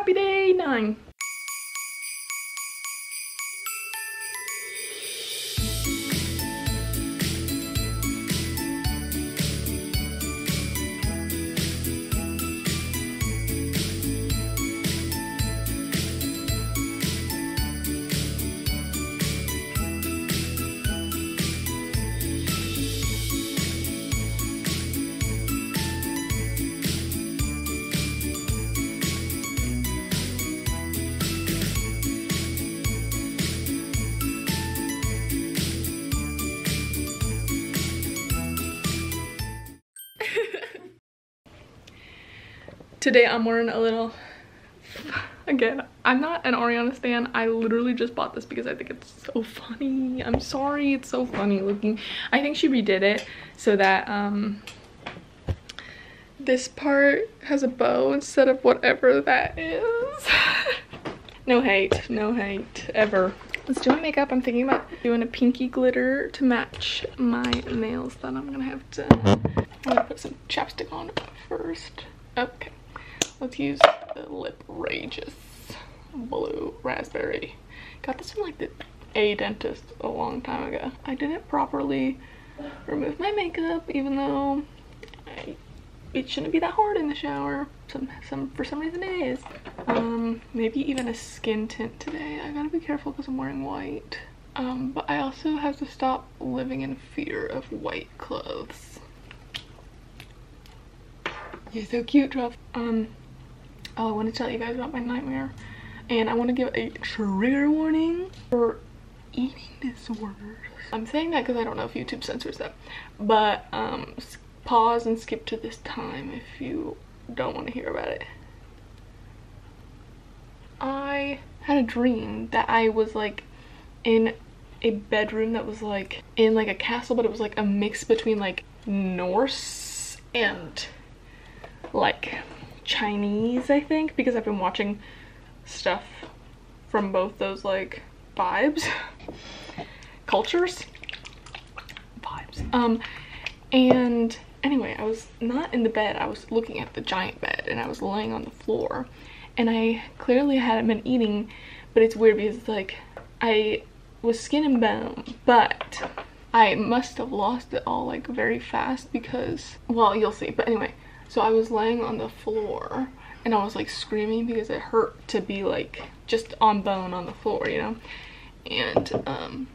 happy day nine. Today I'm wearing a little, again, I'm not an Ariana stan. I literally just bought this because I think it's so funny. I'm sorry, it's so funny looking. I think she redid it so that um, this part has a bow instead of whatever that is. no hate, no hate, ever. Let's do my makeup. I'm thinking about doing a pinky glitter to match my nails that I'm gonna have to, I'm gonna put some chapstick on first. Okay. Let's use the Lip Rageous Blue Raspberry. Got this from like the A dentist a long time ago. I didn't properly remove my makeup even though I, it shouldn't be that hard in the shower. Some, some For some reason it is. Um, maybe even a skin tint today. I gotta be careful because I'm wearing white. Um, but I also have to stop living in fear of white clothes. You're so cute, Truff. Um, oh, I want to tell you guys about my nightmare. And I want to give a trigger warning for eating disorders. I'm saying that because I don't know if YouTube censors that. But um, pause and skip to this time if you don't want to hear about it. I had a dream that I was like in a bedroom that was like in like a castle but it was like a mix between like Norse and like Chinese, I think, because I've been watching stuff from both those like vibes, cultures, vibes. Um, and anyway, I was not in the bed. I was looking at the giant bed and I was laying on the floor and I clearly hadn't been eating, but it's weird because like I was skin and bone, but I must have lost it all like very fast because, well, you'll see. But anyway, so I was laying on the floor and I was like screaming because it hurt to be like just on bone on the floor, you know? And um,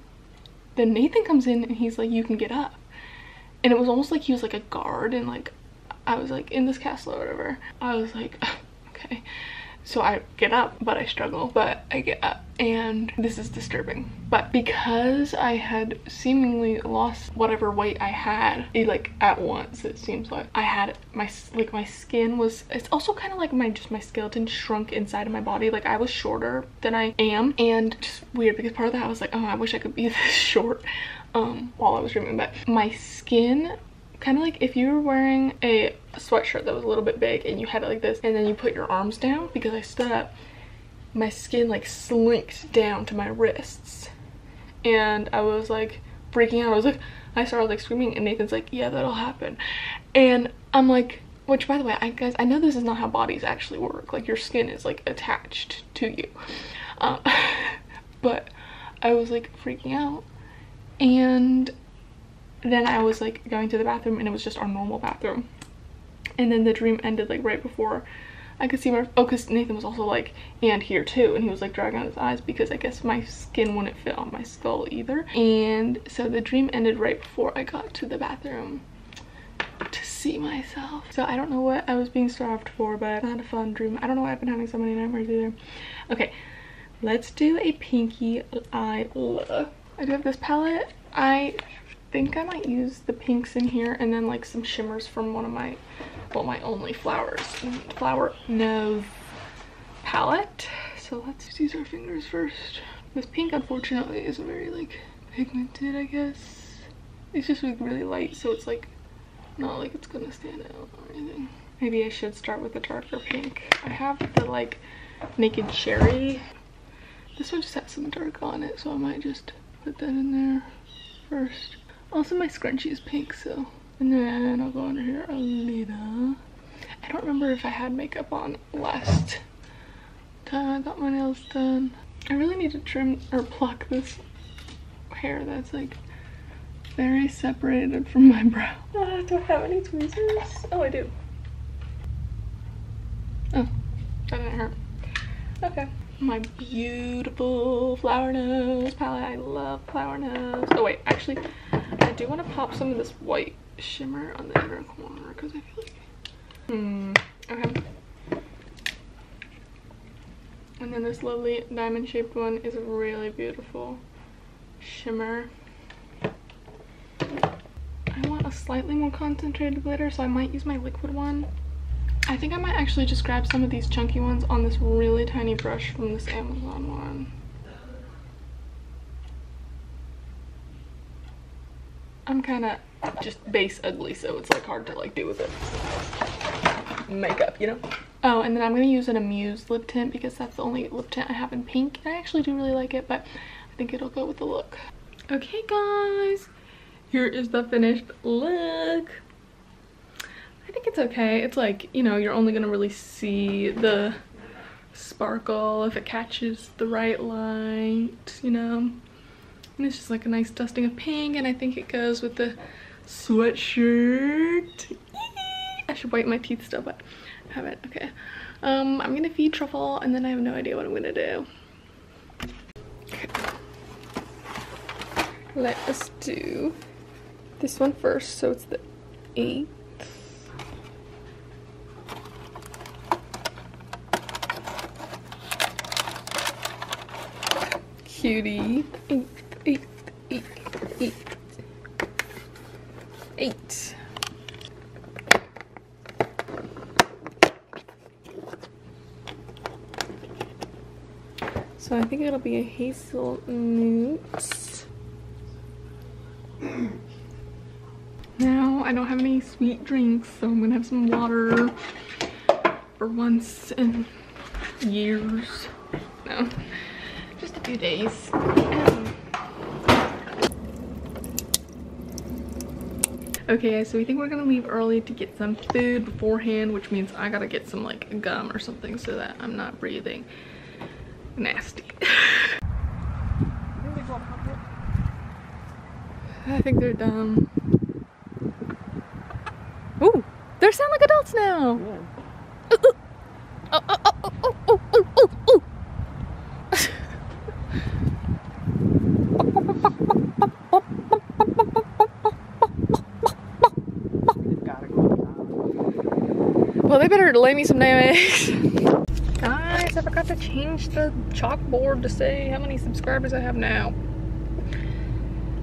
then Nathan comes in and he's like, you can get up. And it was almost like he was like a guard and like I was like in this castle or whatever. I was like, okay. So I get up, but I struggle, but I get up and this is disturbing. But because I had seemingly lost whatever weight I had, it, like at once, it seems like I had my, like my skin was, it's also kind of like my, just my skeleton shrunk inside of my body. Like I was shorter than I am and just weird because part of that I was like, oh, I wish I could be this short um, while I was dreaming, but my skin kind of like if you were wearing a sweatshirt that was a little bit big and you had it like this and then you put your arms down because I stood up my skin like slinked down to my wrists. And I was like freaking out. I was like I started like screaming and Nathan's like yeah that'll happen. And I'm like which by the way I guys I know this is not how bodies actually work. Like your skin is like attached to you. Um, but I was like freaking out. And then I was like going to the bathroom and it was just our normal bathroom. And then the dream ended like right before I could see my, oh because Nathan was also like, and here too. And he was like dragging out his eyes because I guess my skin wouldn't fit on my skull either. And so the dream ended right before I got to the bathroom to see myself. So I don't know what I was being starved for, but I had a fun dream. I don't know why I've been having so many nightmares either. Okay, let's do a pinky eye look. I do have this palette. I think I might use the pinks in here and then like some shimmers from one of my, well, my only flowers, Flower Knows palette. So let's use our fingers first. This pink, unfortunately, is very like pigmented, I guess. It's just like really light, so it's like not like it's gonna stand out or anything. Maybe I should start with a darker pink. I have the like Naked Cherry. This one just has some dark on it, so I might just put that in there first. Also, my scrunchie is pink, so. And then I'll go under here a little. I don't remember if I had makeup on last time I got my nails done. I really need to trim or pluck this hair that's like very separated from my brow. Uh, do I have any tweezers? Oh, I do. Oh, that didn't hurt. Okay. My beautiful Flower Knows palette. I love Flower Knows. Oh wait, actually, do want to pop some of this white shimmer on the inner corner because I feel like, hmm, okay. And then this lovely diamond shaped one is a really beautiful shimmer. I want a slightly more concentrated glitter, so I might use my liquid one. I think I might actually just grab some of these chunky ones on this really tiny brush from this Amazon one. I'm kind of just base ugly, so it's like hard to like do with it. Makeup, you know? Oh, and then I'm gonna use an Amuse lip tint because that's the only lip tint I have in pink. And I actually do really like it, but I think it'll go with the look. Okay, guys, here is the finished look. I think it's okay. It's like, you know, you're only gonna really see the sparkle if it catches the right light, you know? And it's just like a nice dusting of pink and I think it goes with the sweatshirt. I should whiten my teeth still, but I haven't. Okay. Um, I'm gonna feed Truffle and then I have no idea what I'm gonna do. Okay. Let us do this one first. So it's the eighth. Cutie. Eighth, Eight. So I think it'll be a hazelnut. Now I don't have any sweet drinks, so I'm gonna have some water for once in years. No, just a few days. Okay, so we think we're gonna leave early to get some food beforehand, which means I gotta get some like gum or something so that I'm not breathing nasty. I think they're done. Ooh, they sound like adults now. Yeah. Well, they better lay me some damn eggs. Guys, I forgot to change the chalkboard to say how many subscribers I have now.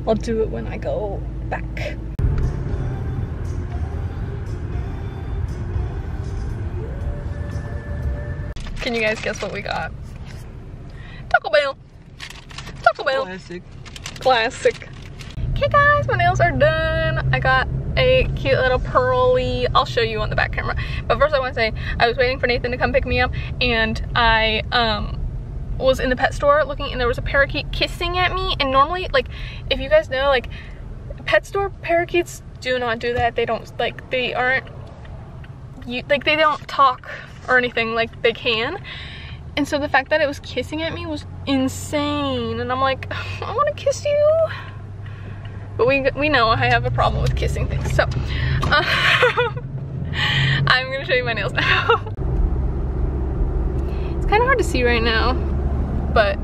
I'll do it when I go back. Can you guys guess what we got? Taco Bell. Taco Bell. Classic. Classic. Okay guys, my nails are done. I got a cute little pearly, I'll show you on the back camera. But first I want to say, I was waiting for Nathan to come pick me up and I um, was in the pet store looking and there was a parakeet kissing at me. And normally, like, if you guys know, like, pet store parakeets do not do that. They don't, like, they aren't, you, like, they don't talk or anything like they can. And so the fact that it was kissing at me was insane. And I'm like, I want to kiss you. But we, we know I have a problem with kissing things. So, uh, I'm to show you my nails now. it's kind of hard to see right now. But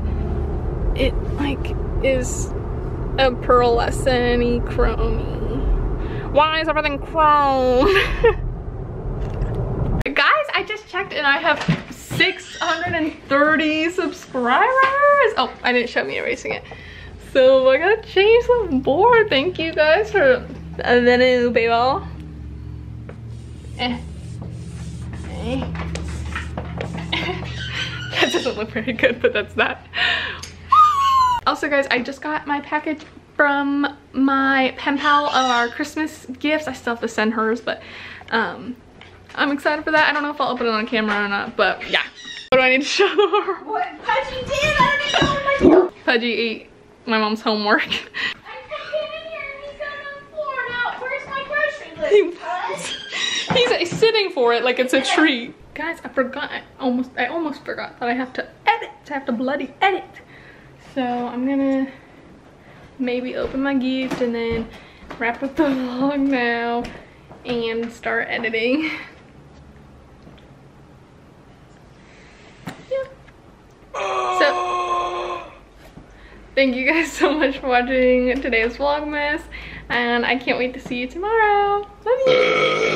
it, like, is a pearlescent chromy. Why is everything chrome? Guys, I just checked and I have 630 subscribers. Oh, I didn't show me erasing it. So I gotta change the board. Thank you guys for the new baby. Eh. Eh. that doesn't look very good, but that's that. Also guys, I just got my package from my pen pal of our Christmas gifts. I still have to send hers, but um, I'm excited for that. I don't know if I'll open it on camera or not, but yeah. What do I need to show her? What Pudgy did? I don't even know what my Pudgy ate my mom's homework. I came in here and he's on the floor. Now, where's my grocery list? He's sitting for it like it's a treat. guys, I forgot. I almost, I almost forgot that I have to edit. I have to bloody edit. So I'm gonna maybe open my gift and then wrap up the vlog now and start editing. yeah. So, thank you guys so much for watching today's Vlogmas and I can't wait to see you tomorrow. Love you.